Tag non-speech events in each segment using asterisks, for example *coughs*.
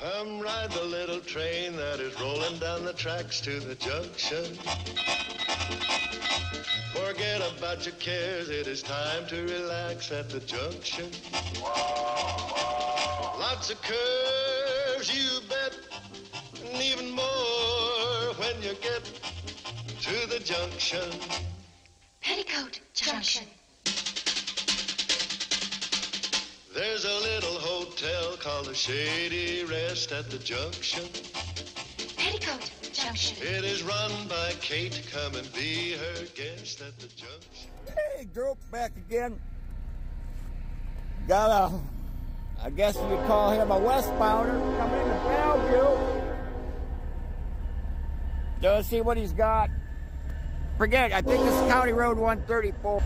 Come ride the little train that is rolling down the tracks to the junction. Forget about your cares, it is time to relax at the junction. Lots of curves, you bet, and even more when you get to the junction. Petticoat Junction. There's a little hotel called the Shady Rest at the junction. Petticoat Junction. It is run by Kate. Come and be her guest at the junction. Hey, Droop, back again. Got a, I guess you would call him a westbounder coming into Bellevue. Let's see what he's got. Forget, it, I think it's County Road 134.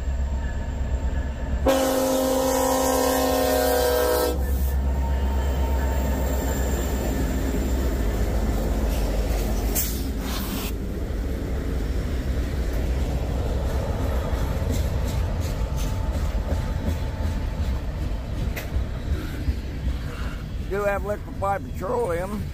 do liquefied petroleum.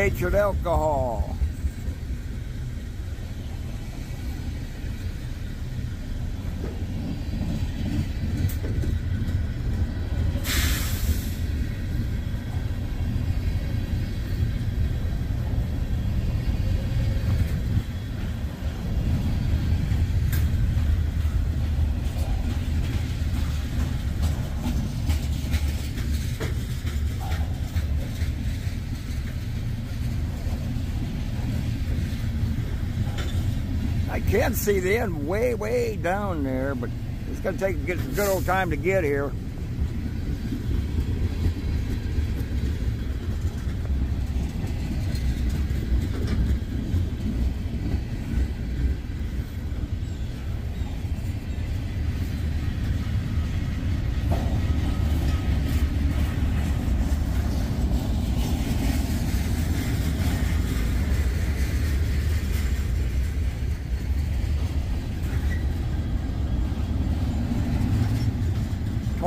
Denatured alcohol. I can see the end way, way down there, but it's going to take a good good old time to get here.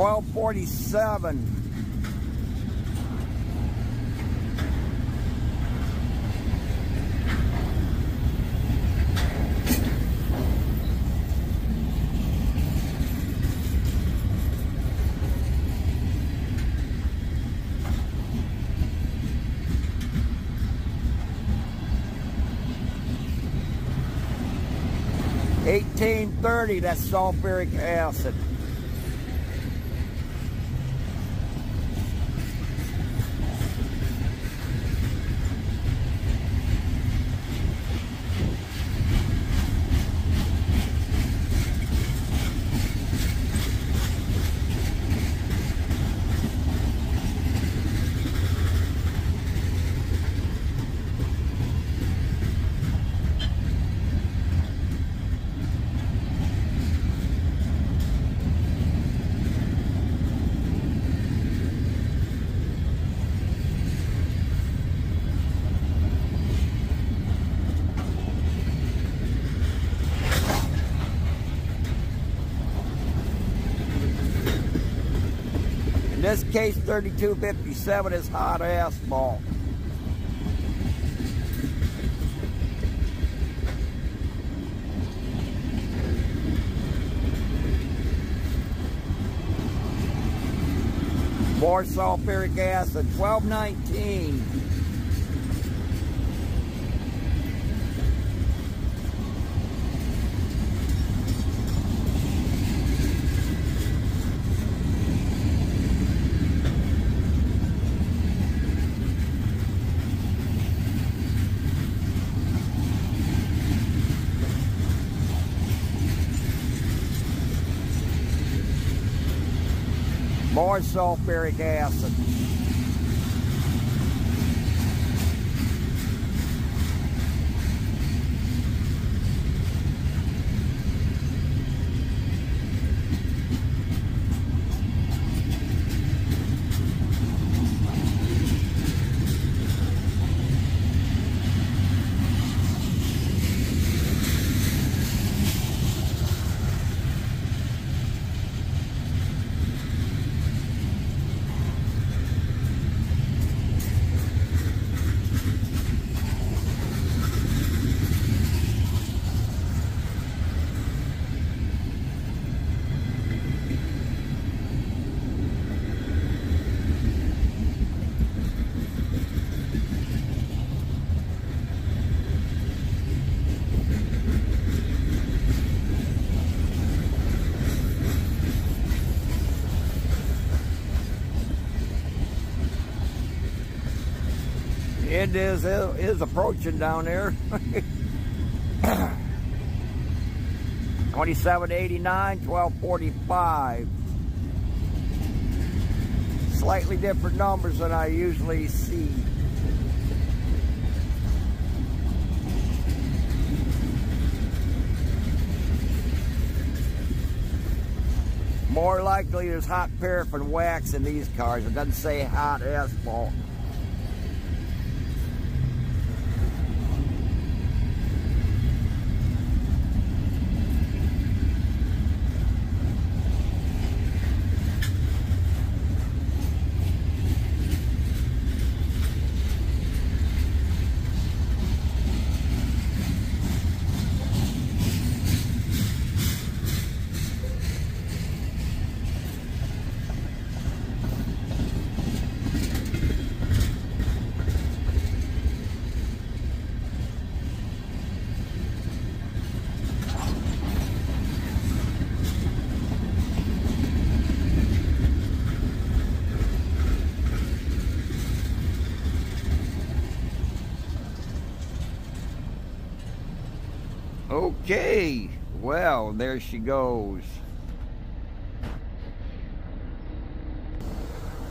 Twelve forty-seven. Eighteen thirty. That's sulfuric acid. In this case, 3257 is hot asphalt. More sulfuric acid, 1219. More sulfuric acid. It is is approaching down there. *coughs* 2789, 1245. Slightly different numbers than I usually see. More likely there's hot paraffin wax in these cars. It doesn't say hot asphalt. Okay, well, there she goes.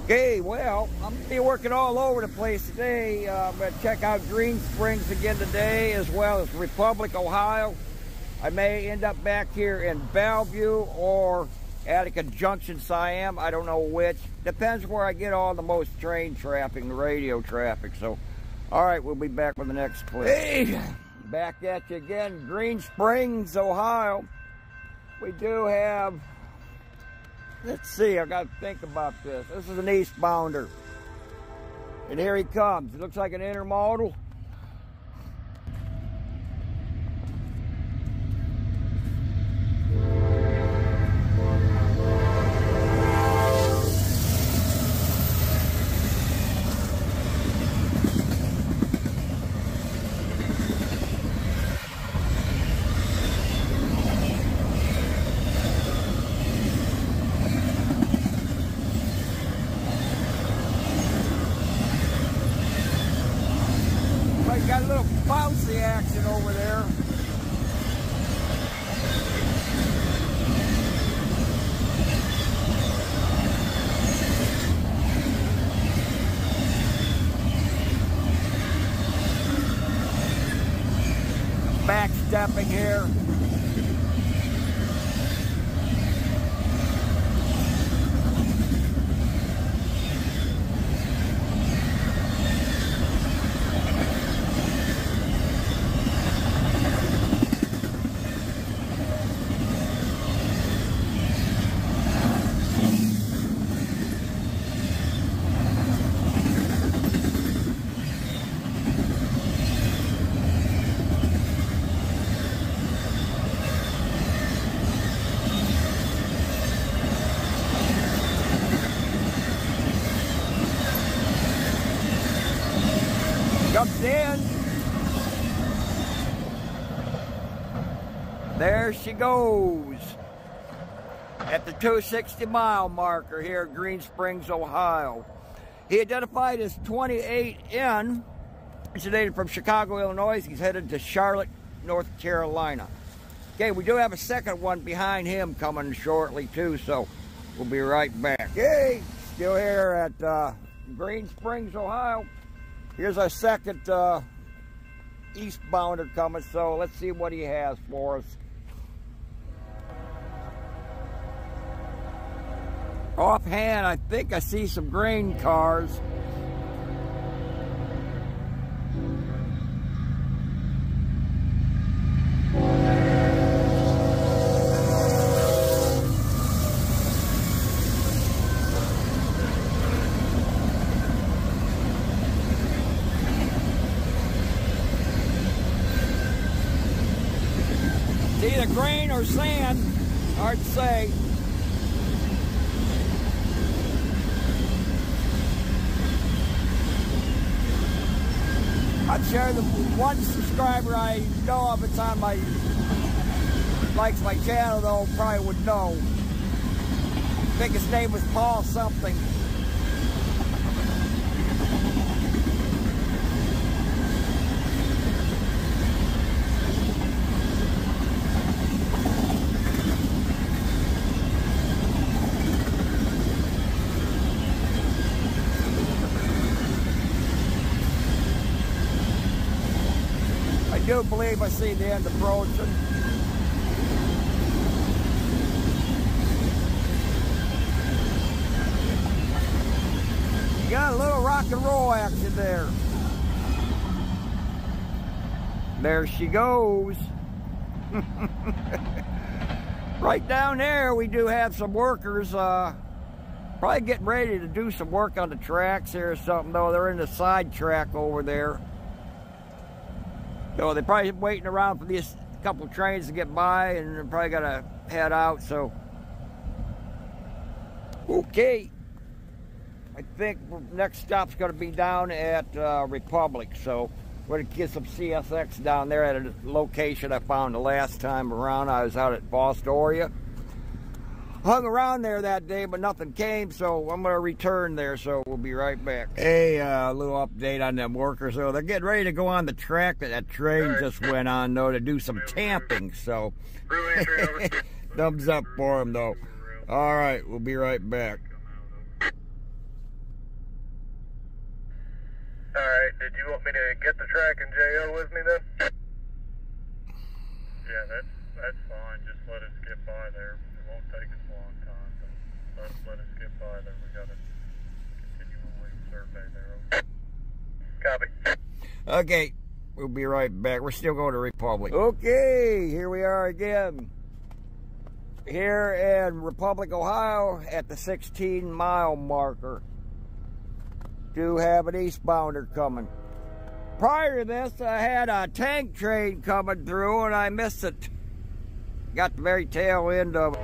Okay, well, I'm gonna be working all over the place today. Uh, I'm gonna check out Green Springs again today, as well as Republic, Ohio. I may end up back here in Bellevue or Attica Junction, Siam. I don't know which. Depends where I get all the most train traffic and radio traffic. So, all right, we'll be back with the next clip. Hey, back at you again, Green Springs, Ohio. We do have Let's see, I got to think about this. This is an eastbounder. And here he comes. It looks like an intermodal. got a little bouncy action over there. Backstepping here. Comes in. There she goes. At the 260 mile marker here at Green Springs, Ohio. He identified as 28N, originated from Chicago, Illinois. He's headed to Charlotte, North Carolina. Okay, we do have a second one behind him coming shortly too, so We'll be right back. Hey, still here at uh, Green Springs, Ohio. Here's our second uh, eastbounder coming, so let's see what he has for us. Offhand, I think I see some grain cars. Either grain or sand. Hard to say. I'm the one subscriber I know of it's on my likes my channel though probably would know. I think his name was Paul something. I do believe I see the end approaching. You got a little rock and roll action there. There she goes. *laughs* right down there, we do have some workers. Uh, probably getting ready to do some work on the tracks here or something, though. They're in the side track over there. So they're probably waiting around for these couple trains to get by and they're probably gonna head out, so. Okay. I think next stop's gonna be down at uh, Republic, so we're gonna get some CSX down there at a location I found the last time around. I was out at Fostoria. Hung around there that day, but nothing came, so I'm gonna return there. So we'll be right back. Hey, uh, a little update on them workers. So they're getting ready to go on the track that that train just went on, though, to do some tamping. So *laughs* thumbs up for them, though. All right, we'll be right back. Alright, did you want me to get the track and JO with me then? Yeah, that's that's fine. Just let us get by there. It won't take us a long time, but let, let us get by there. We gotta continually survey there. Copy. Okay, we'll be right back. We're still going to Republic. Okay, here we are again. Here in Republic, Ohio, at the 16 mile marker. Do have an eastbounder coming. Prior to this, I had a tank train coming through and I missed it. Got the very tail end of it.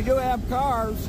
We do have cars.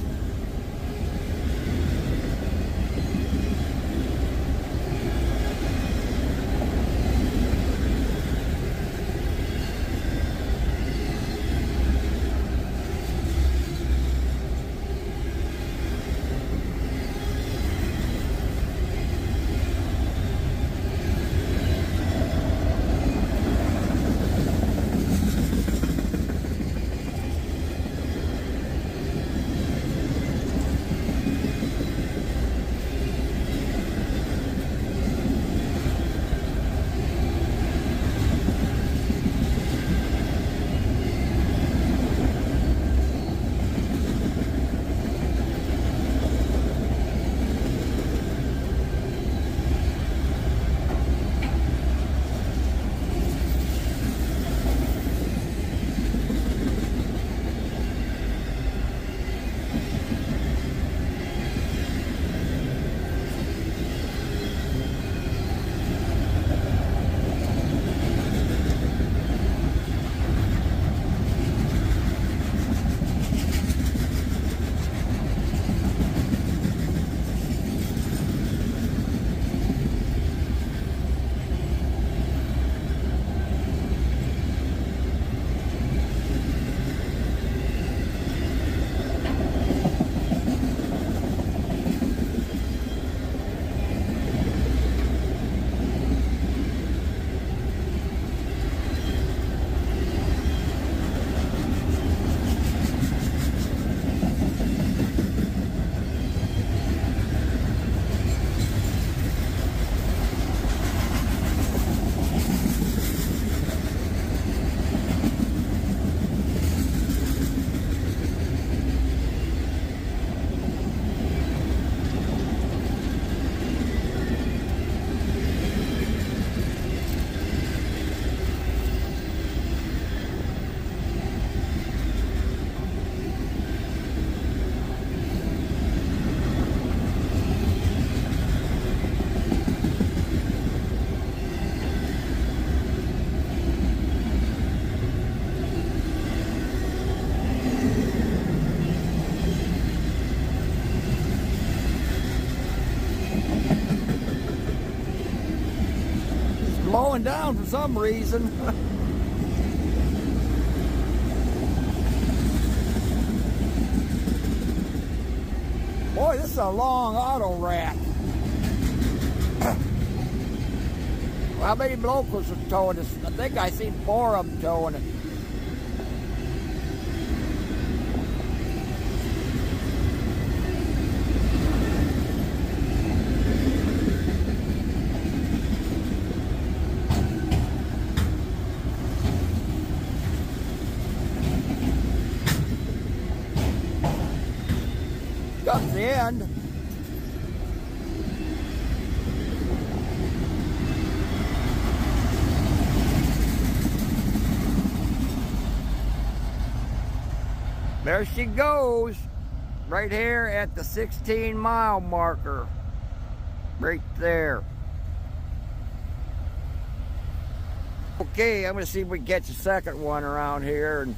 Slowing down for some reason. *laughs* Boy, this is a long auto rack. How many locals are towing this? I think I seen four of them towing it. End. There she goes, right here at the 16 mile marker, right there. Okay, I'm gonna see if we can catch a second one around here and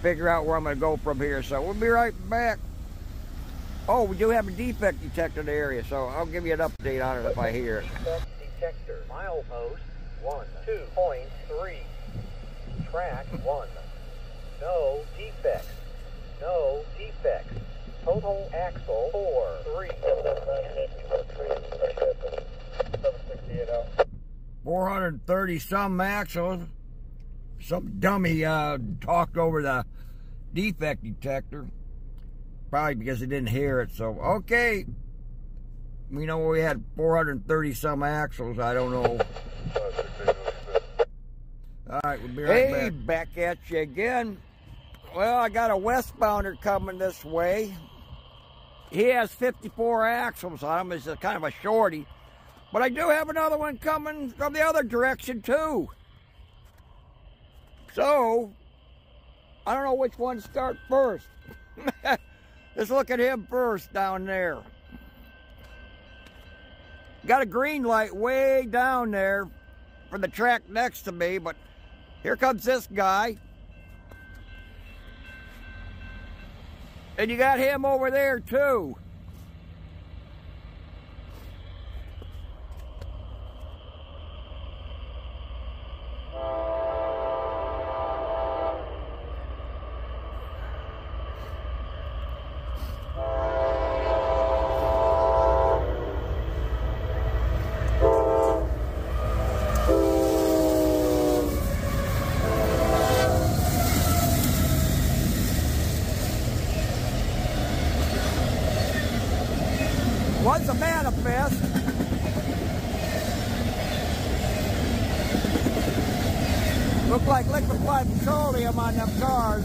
figure out where I'm gonna go from here. So we'll be right back. Oh, we do have a defect detector in the area, so I'll give you an update on it if I hear it. Defect detector. Milepost one, two point three. Track *laughs* one. No defects. No defects. Total axle four, three. 430 some axles. Some dummy uh, talked over the defect detector. Probably because he didn't hear it. So, okay. We know we had 430 some axles. I don't know. All right, we'll be right Hey, back. back at you again. Well, I got a westbounder coming this way. He has 54 axles on him. It's a kind of a shorty. But I do have another one coming from the other direction, too. So, I don't know which one to start first. *laughs* Let's look at him first down there. Got a green light way down there for the track next to me, but here comes this guy. And you got him over there too. was a manifest. Looked like petroleum on them cars.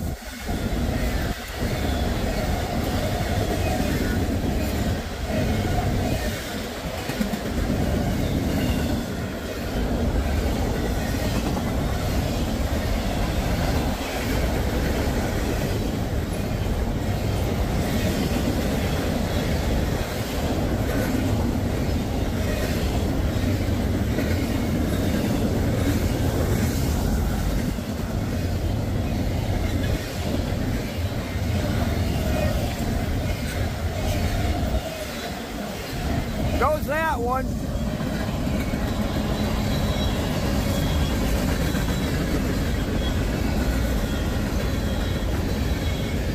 Goes that one.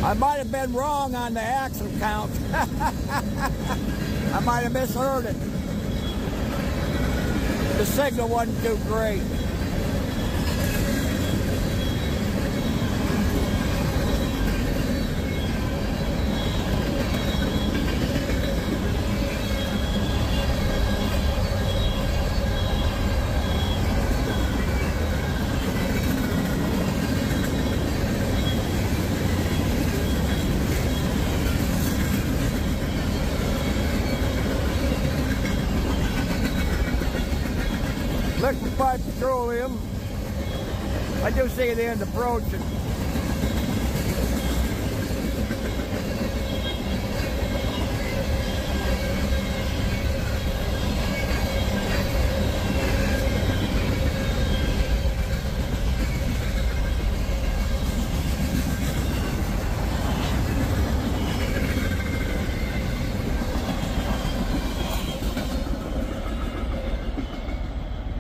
I might have been wrong on the axle count. *laughs* I might have misheard it. The signal wasn't too great. see the end approaching.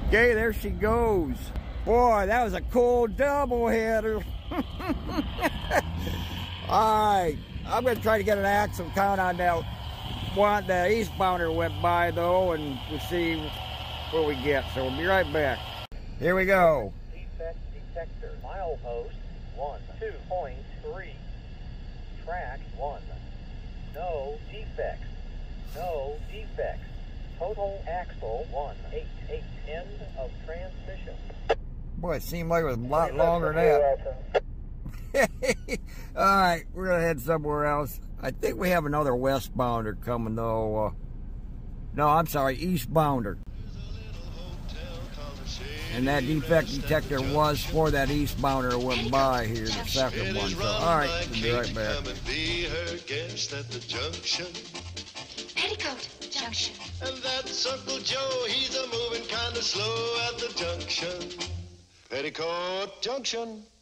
Okay, there she goes. Boy, that was a cool double header. *laughs* All right, I'm going to try to get an axle count on that one. The eastbounder went by though, and we'll see what we get. So we'll be right back. Here we go. Defect detector. Milepost 1, 2.3. Track 1. No defects. No defects. Total axle 1, 8, 8. End of transmission. Boy, it seemed like it was a lot longer than that. *laughs* All right, we're gonna head somewhere else. I think we have another westbounder coming though. Uh, no, I'm sorry, eastbounder. And that defect detector was for that eastbounder that went by here, the second one. So, all right, we'll be right back. Come and be her guest at the junction. Petticoat Junction. And that's Uncle Joe, he's a moving kind of slow at the junction. Petticoat Junction.